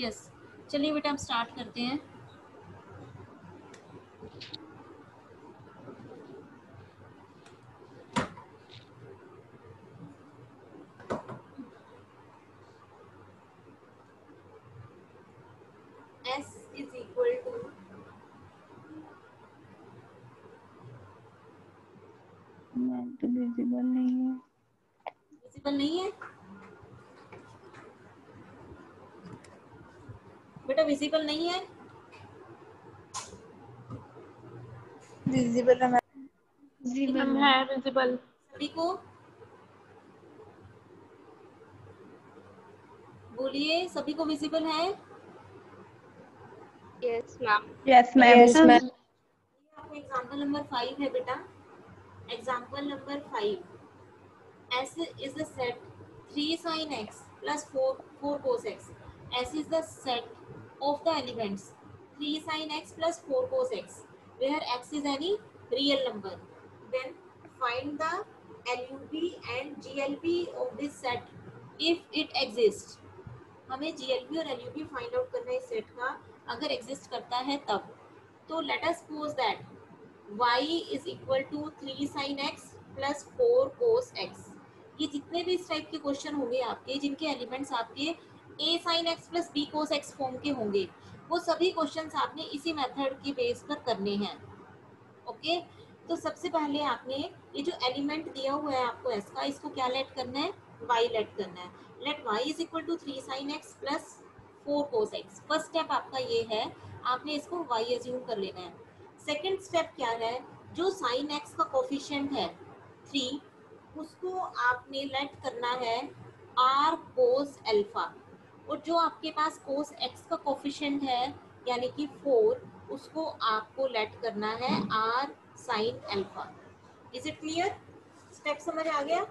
Yes चलिए बेटा हम स्टार्ट करते हैं S is equal to तो विजिबल नहीं है विजिबल नहीं है बेटा विजिबल नहीं है? विजिबल है हम है। विजिबल सभी को? बोलिए सभी को विजिबल है? Yes ma'am yes ma'am Yes, ma'am. आपका एग्ज़ाम्पल नंबर फाइव है बेटा। Example number five S is the set three sine x plus four four cos x S is the set of the elements three sine x plus four cos x where x is any real number then find the LUP and GLP of this set, if it exists. हमें GLP और LUP find out करना है इस set का, अगर exist करता है तब। तो let us suppose that y is equal to three sine x plus four cos x ये जितने भी इस टाइप के क्वेश्चन होंगे आपके, जिनके एलिमेंट्स आपके a sine x plus B cos x form के होंगे। वो सभी क्वेश्चन आपने इसी मेथड के बेस पर करने हैं। ओके तो सबसे पहले आपने ये जो एलिमेंट दिया हुआ है आपको s का, इसको क्या लेट करना है? Y लेट करना है। Let y is equal to three sine x plus four cos x first step आपका ये है, आपने इसको y एज्यूम कर लेना है। सेकेंड स्टेप क्या है? जो साइन एक्स का कोफिशिएंट है थ्री उसको आपने लेट करना है आर कोस एल्फा और जो आपके पास कोस x का कोफिशियंट है, यानी कि 4 उसको आपको लेट करना है r sine alpha is it clear step समझ आ गया?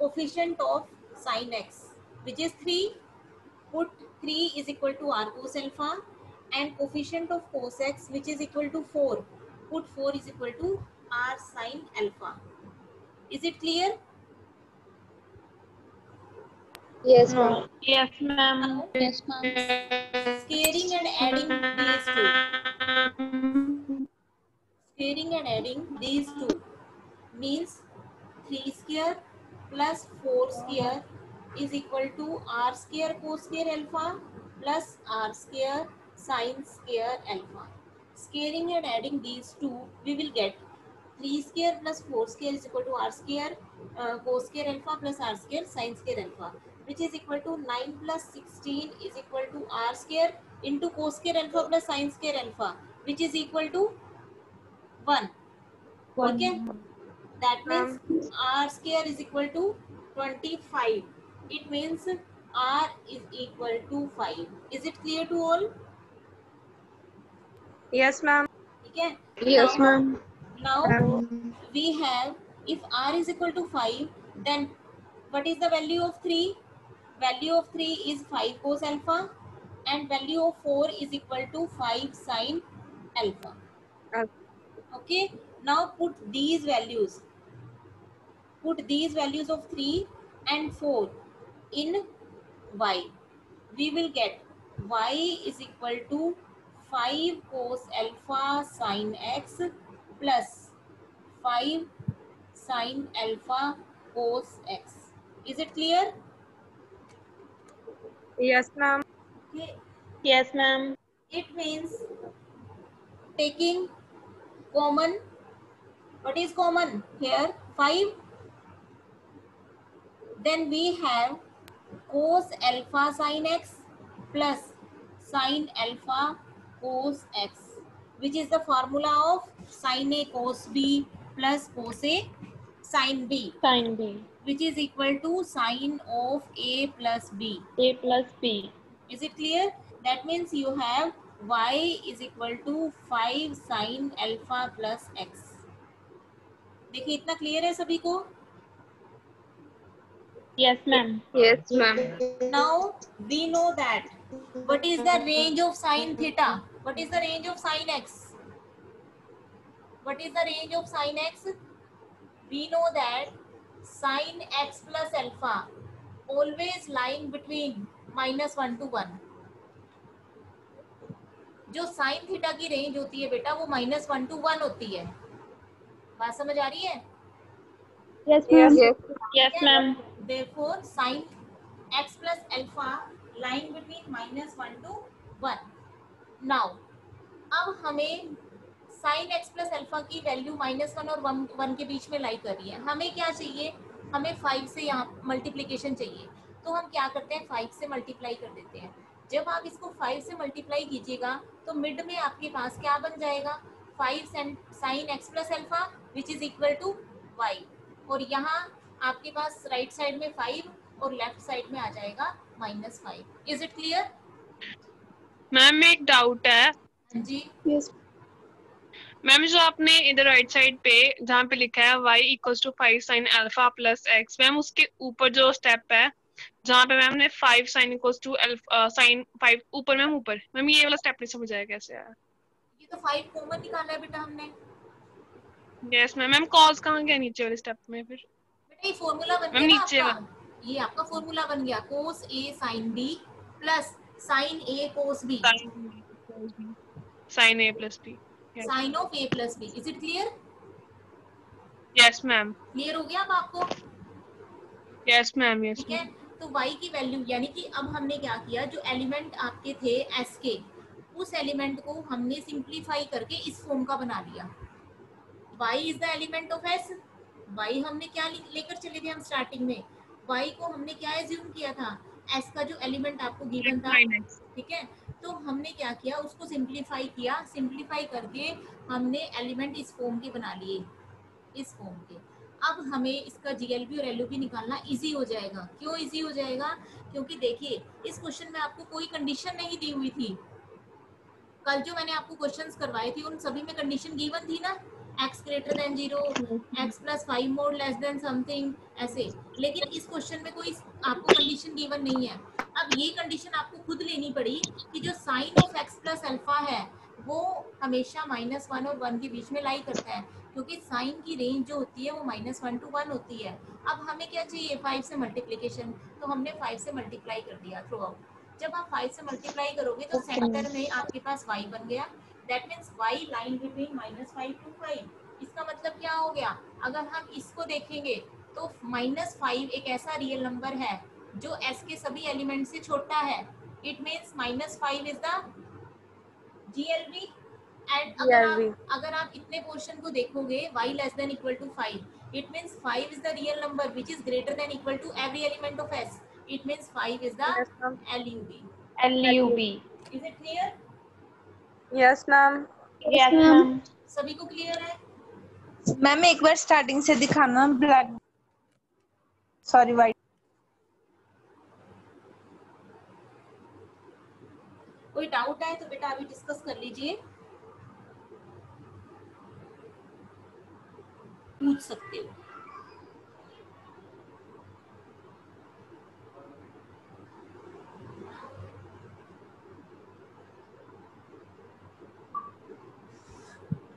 Coefficient of sine x which is three put three is equal to R cos alpha and coefficient of cos x which is equal to four put four is equal to R sine alpha is it clear yes ma'am Yes, ma'am. Yes, ma'am. scaling and adding these two scaling and adding these two means 3 square plus 4 square is equal to r square cos square alpha plus r square sin square alpha. Scaling and adding these two, we will get 3 square plus 4 square is equal to r square uh, cos square alpha plus r square sin square alpha, which is equal to 9 plus 16 is equal to r square into cos square alpha plus sin square alpha which is equal to 1. Okay. That means um. r square is equal to 25. It means r is equal to 5. Is it clear to all? Yes, ma'am. Okay. Yes, ma'am. Now um. we have if r is equal to 5 then what is the value of 3 Value of 3 is 5 cos alpha and value of 4 is equal to 5 sin alpha. Okay. Now put these values. Put these values of 3 and 4 in y. We will get y is equal to 5 cos alpha sin x plus 5 sin alpha cos x. Is it clear? Yes, ma'am. Okay. Yes, ma'am. It means taking common. What is common here? 5. Then we have cos alpha sine x plus sine alpha cos x which is the formula of sine a cos b plus cos a sine b. Sine b which is equal to sin of a plus b. A plus B. Is it clear? That means you have y is equal to 5 sin alpha plus x. देखिए इतना clear है सभी को Yes, ma'am. Yes ma'am now we know that what is the range of sin theta what is the range of sin x what is the range of sin x we know that sine x plus alpha always line between minus one to one जो sine theta की range होती है बेटा वो minus one to one होती है। बात समझ आ रही है? Yes yes ma'am देखोर sine x plus alpha line between minus one to one now अब हमें sin x plus alpha की वैल्यू माइनस वन और वन वन के बीच में लाई कर रही है। हमें क्या चाहिए? हमें फाइव से यहाँ मल्टीप्लीकेशन चाहिए। तो हम क्या करते हैं? फाइव से मल्टीप्लाई कर देते हैं। जब आप इसको फाइव से मल्टीप्लाई कीजिएगा तो मिड में आपके पास क्या बन जाएगा? Five sine x plus alpha which is equal to y और यहाँ आपके पास राइट साइड में फाइव और लेफ़्ट साइड में आ जाएगा minus five is it clear ma'am एक डाउट है। हाँ जी। यस मैम जो आपने इधर राइट साइड पे जहाँ पे लिखा है y equals to five sine alpha plus x ma'am उसके ऊपर जो स्टेप है जहाँ पे मैम ने five sine equals to sine five ऊपर मैम ऊपर। मैम ये वाला स्टेप नहीं समझ आया कैसे आया? ये तो फाइव कॉमन निकाला है बेटा हमने। यस मैम मैम कॉल्स कहाँ गया नीचे वाले स्टेप में फिर? बेटा ये फॉर्मूला बन गया नीचे आपका। ये आपका फॉर्मूला बन गया। Cos A sine B plus sine A cos B sine A plus B sine of A plus B is it clear yes ma'am clear हो गया अब आपको? यस मैम यस ठीक है? तो y की वैल्यू यानी कि अब हमने क्या किया? जो एलिमेंट आपके थे s के उस एलिमेंट को हमने सिंप्लीफाई करके इस फॉर्म का बना लिया। Y is the element of s. Y हमने क्या लेकर चले थे हम स्टार्टिंग में? Y को हमने क्या एज्यूम किया था? S का जो एलिमेंट आपको गिवन था। ठीक है? तो हमने क्या किया, उसको सिंप्लीफाई किया। सिंप्लीफाई करके हमने एलिमेंट इस फॉर्म के बना लिए। इस फॉर्म के। अब हमें इसका जीएलबी और एलओबी निकालना इजी हो जाएगा। क्यों इजी हो जाएगा? क्योंकि देखिए, इस क्वेश्चन में आपको कोई कंडीशन नहीं दी हुई थी। कल जो मैंने आपको क्वेश्चंस करवाए थे, उन सभी में कंडीशन गिवन थी ना? X greater than zero x plus five more less than something ऐसे। लेकिन इस क्वेश्चन में कोई आपको कंडीशन गिवन नहीं है। अब ये कंडीशन आपको खुद लेनी पड़ी कि जो sine of x plus alpha है वो हमेशा माइनस वन और वन के बीच में लाई करता है। क्योंकि साइन की रेंज जो होती है वो माइनस वन टू वन होती है। अब हमें क्या चाहिए? फाइव से मल्टीप्लीकेशन तो हमने फाइव से मल्टीप्लाई कर दिया थ्रू आउट जब आप फाइव से मल्टीप्लाई करोगे तो सेंटर में आपके पास वाई बन गया। That means y line between minus five to five इसका मतलब क्या हो गया? अगर हम इसको देखेंगे तो माइनस फाइव एक ऐसा रियल नंबर है। जो एस के सभी एलिमेंट से छोटा है it means minus five is the GLB and अगर आप अगर आप इतने पोर्शन को देखोगे y less than equal to five it means five is the real number which is greater than equal to every element of s. It means five is the LUB LUB. Is it clear yes ma'am Yes, ma'am. सभी को clear है? Ma'am एक बार starting से दिखाना black sorry white कोई doubt है तो बेटा अभी डिस्कस कर लीजिए। पूछ सकते हो।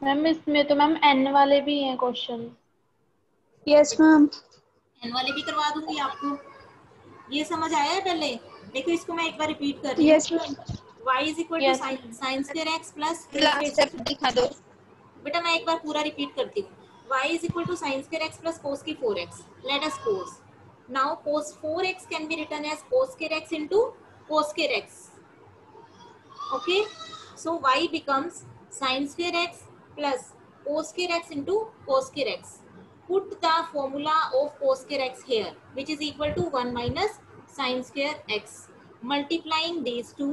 मैम इसमें तो मैम एन वाले भी हैं क्वेश्चन यस मैम एन वाले भी करवा दूँगी आपको। ये समझ आया है पहले? देखो इसको मैं एक बार रिपीट कर रही हूँ। Yes ma'am y is equal to Yes. sin sin square x step दिखा दो बेटा मैं एक बार पूरा रिपीट करती हूँ y is equal to sin square x plus cos की 4x let us cos now cos 4x can be written as cos square x into cos square x okay so y becomes sin square x plus cos square x into cos square x put the formula of cos square x here which is equal to 1 minus sin square x multiplying these two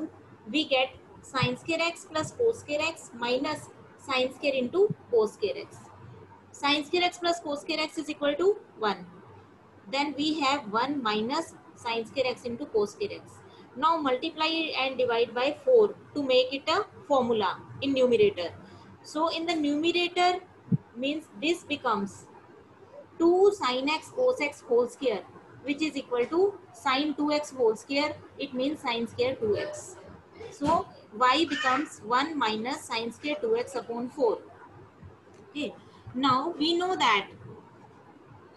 we get sin square x plus cos square x minus sin square into cos square x. Sin square x plus cos square x is equal to 1 then we have 1 minus sin square x into cos square x. Now multiply and divide by 4 to make it a formula in numerator. So in the numerator means this becomes 2 sin x cos x whole square which is equal to sin 2x whole square. It means sin square 2x so y becomes 1 minus sin square 2x upon 4 okay. Now we know that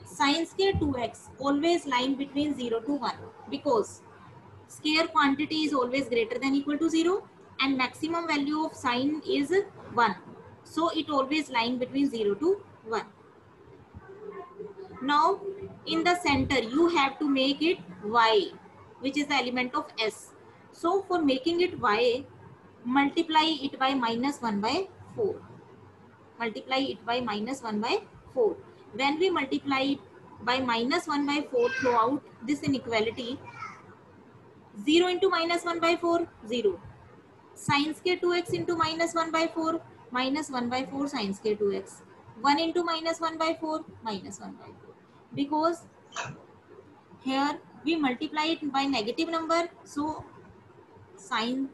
sin square 2x always line between 0 to 1 because square quantity is always greater than equal to 0 and maximum value of sign is 1 so it always lying between 0 to 1 now in the center you have to make it y which is the element of s so for making it y multiply it by minus 1 by 4 multiply it by minus 1 by 4 when we multiply it by minus 1 by 4 throughout this inequality 0 into minus 1 by 4 0 sin square 2x into minus 1 by 4 minus 1 by 4 sin square 2x 1 into minus 1 by 4 minus 1 by 4 because here we multiply it by negative number so sign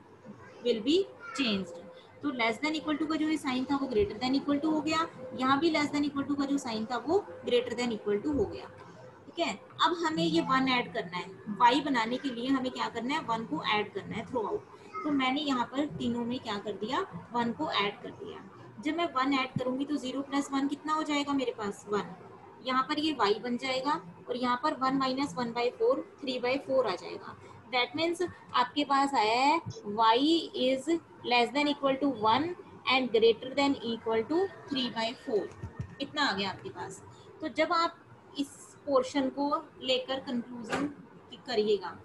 will be changed. तो less than equal to का जो sign था वो greater than equal to हो गया। यहाँ भी less than equal to का जो साइन था वो ग्रेटर देन इक्वल टू हो गया। ठीक है? अब हमें ये वन ऐड करना है। वाई बनाने के लिए हमें क्या करना है? वन को ऐड करना है थ्रू आउट तो मैंने यहाँ पर तीनों में क्या कर दिया? वन को ऐड कर दिया। जब मैं वन ऐड करूँगी तो ज़ीरो प्लस वन कितना हो जाएगा मेरे पास? वन यहाँ पर ये वाई बन जाएगा और यहाँ पर one minus one by four three by four आ जाएगा। दैट मीन्स आपके पास आया है y is less than equal to one and greater than equal to three by four इतना आ गया आपके पास। तो जब आप इस पोर्शन को लेकर कंक्लूजन करिएगा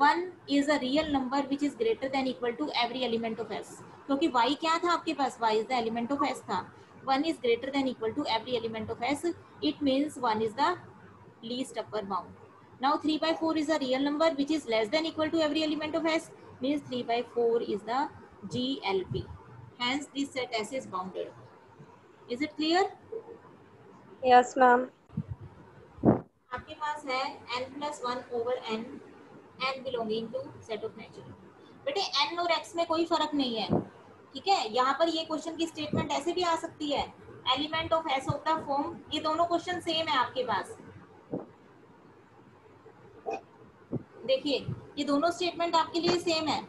one is a real number which is greater than equal to every element of S क्योंकि वाई क्या था आपके पास? Y is the element of S था। One is greater than equal to every element of S it means one is the least upper bound. Now 3 by 4 is a real number which is less than equal to every element of s means 3 by 4 is the glp hence this set s is bounded is it clear Yes, ma'am. आपके पास है n plus one over n n belonging to set of natural बेटे n और x में कोई फ़र्क नहीं है ठीक है यहाँ पर ये क्वेश्चन की स्टेटमेंट ऐसे भी आ सकती है element of S of the form ये दोनों क्वेश्चन सेम है आपके पास देखिए ये दोनों स्टेटमेंट आपके लिए सेम है।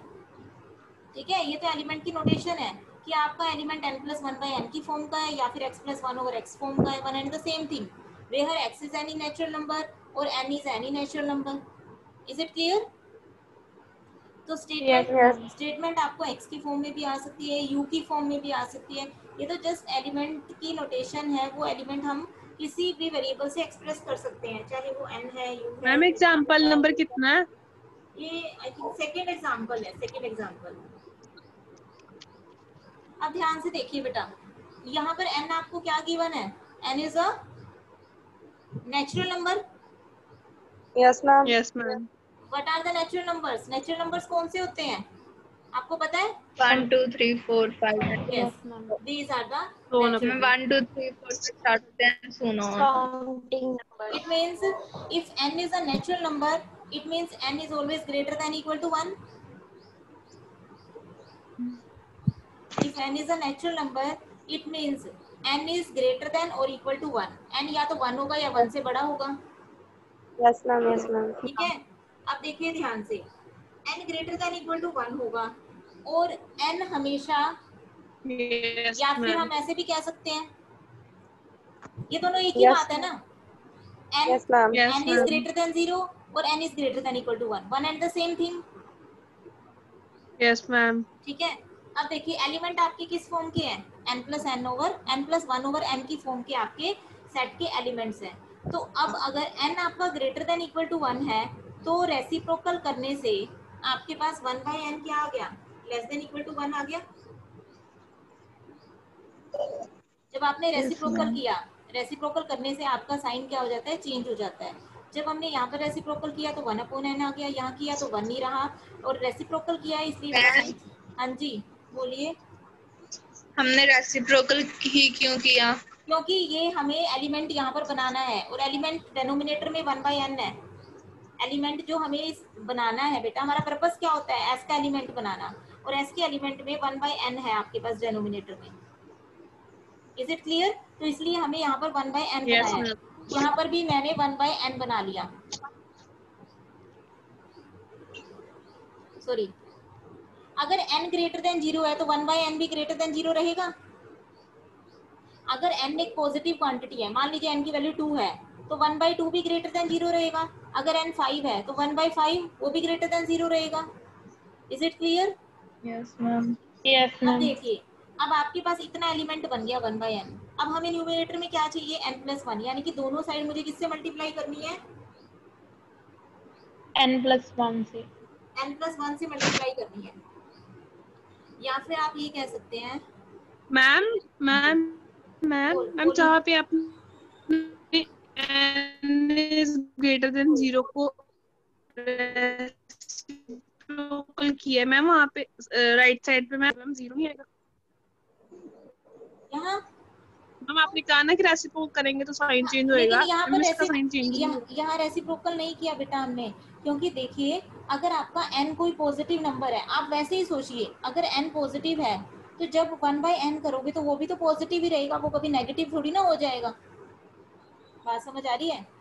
ठीक है? ये तो एलिमेंट की नोटेशन है कि आपका element n plus one by N की फॉर्म का है या फिर x plus one over x form का है one and the same thing where x is any natural number और n is any natural number is it clear तो statement statement आपको x की फॉर्म में भी आ सकती है यू की फॉर्म में भी आ सकती है। ये तो जस्ट एलिमेंट की नोटेशन है वो एलिमेंट हम किसी भी वेरिएबल से एक्सप्रेस कर सकते हैं चाहे वो n है u है। मैम एग्ज़ाम्पल नंबर कितना है? ये आई थिंक सेकेंड एग्ज़ाम्पल है सेकेंड एग्ज़ाम्पल अब ध्यान से देखिए बेटा यहाँ पर n आपको क्या गिवन है? N is a natural number Yes, ma'am. Yes ma'am what are the natural numbers natural numbers कौन से होते हैं? आपको पता है one two three four five yes these are. One two three four start होते हैं सुनो Counting number. it means if n is a natural number it means n is always greater than equal to 1 if n is a natural number it means n is greater than or equal to 1 n या तो 1 होगा या 1 से बड़ा होगा Yes, ma'am. Yes, ma'am. ठीक है अब देखिए ध्यान से n greater than equal to 1 होगा। और n हमेशा यस या फिर हम ऐसे भी कह सकते हैं। ये दोनों एक ही Yes. बात है ना? Yes. Yes, n is greater than 0 और n is greater than equal to 1 one and the same thing yes ma'am ठीक है? अब देखिए एलिमेंट आपके किस फॉर्म के हैं? n plus n over n plus one over n की फॉर्म के आपके सेट के एलिमेंट्स हैं। तो अब अगर n आपका greater than equal to one है तो रेसिप्रोकल करने से आपके पास वन बाई एन क्या आ गया? Less than equal to one आ गया? जब आपने रेसिप्रोकल किया रेसिप्रोकल करने से आपका साइन क्या हो जाता है? चेंज हो जाता है। जब हमने यहाँ पर रेसिप्रोकल किया तो वन अपोन एन आ गया। यहाँ किया तो वन ही रहा। और रेसिप्रोकल किया इसलिए हाँ जी बोलिए। हमने रेसिप्रोकल ही क्यों किया? क्योंकि ये हमें एलिमेंट यहाँ पर बनाना है। और एलिमेंट डेनोमिनेटर में वन बाई एन है। एलिमेंट जो हमें बनाना है बेटा हमारा पर्पस क्या होता है? एस का एलिमेंट बनाना। और एस के एलिमेंट में वन बाई एन है आपके पास डेनोमिनेटर में। इज़ इट क्लियर तो इसलिए हमें यहाँ पर वन बाई एन बनाया। है यहाँ पर भी मैंने वन बाई एन बना लिया। सॉरी अगर n ग्रेटर देन ज़ीरो है तो वन बाई एन भी ग्रेटर देन ज़ीरो रहेगा? अगर n एक पॉजिटिव क्वांटिटी है मान लीजिए n की वैल्यू टू है तो वन बाई टू भी ग्रेटर देन ज़ीरो रहेगा। अगर एन फाइव है तो वन बाई फाइव वो भी ग्रेटर देन ज़ीरो रहेगा। Is it clear yes ma'am yes अब मैम देखिए अब आपके पास इतना एलिमेंट बन गया वन बाई एन अब हमें न्यूमिनेटर में क्या चाहिए? एन प्लस वन यानी कि दोनों साइड मुझे किससे मल्टीप्लाई करनी है? एन प्लस वन से। एन प्लस वन से मल्टीप्लाई करनी है। या फिर आप ये कह सकते हैं मैम मैम मैम मैम। जहाँ पे आपने n is greater than zero को किया है। मैम वहाँ पे राइट साइड पे मैम ज़ीरो आएगा। यहाँ? मैम आपने कहा ना कि रेसिप्रोकल करेंगे तो साइन चेंज होएगा। यहाँ पर यहाँ यहाँ रेसिप्रोकल नहीं किया बेटा हमने क्योंकि देखिए अगर आपका n कोई पॉजिटिव नंबर है आप वैसे ही सोचिए अगर n पॉजिटिव है तो जब वन बाई एन करोगे तो वो भी तो पॉजिटिव ही रहेगा वो कभी नेगेटिव थोड़ी ना हो जाएगा। बात समझ आ रही है?